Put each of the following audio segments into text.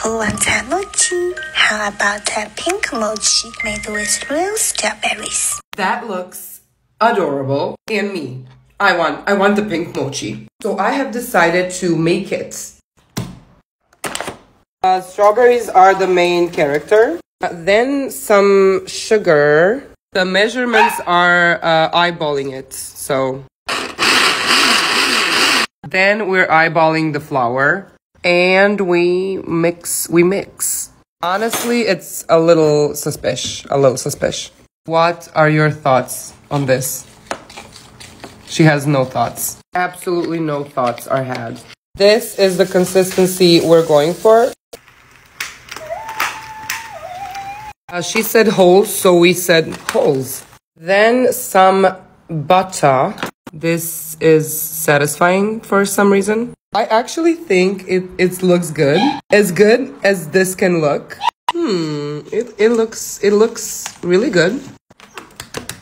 Who wants a mochi? How about a pink mochi made with real strawberries? That looks adorable. And me. I want I want the pink mochi. So I have decided to make it. Uh, strawberries are the main character. Uh, then some sugar. The measurements are uh, eyeballing it. So then we're eyeballing the flour and we mix we mix. Honestly, it's a little suspicious, a little suspicious. What are your thoughts on this? She has no thoughts. Absolutely no thoughts are had. This is the consistency we're going for. Uh, she said holes, so we said holes. Then some butter. This is satisfying for some reason. I actually think it, it looks good. As good as this can look. Hmm, it, it looks it looks really good.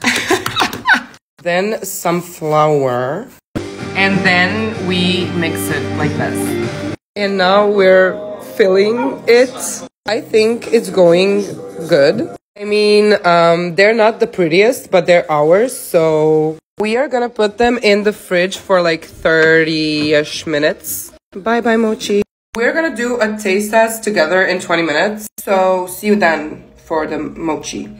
then some flour. And then we mix it like this. And now we're filling it. I think it's going good. I mean, um, they're not the prettiest, but they're ours, so we are gonna put them in the fridge for like 30-ish minutes. Bye bye, Mochi. We're gonna do a taste test together in 20 minutes, so see you then for the mochi.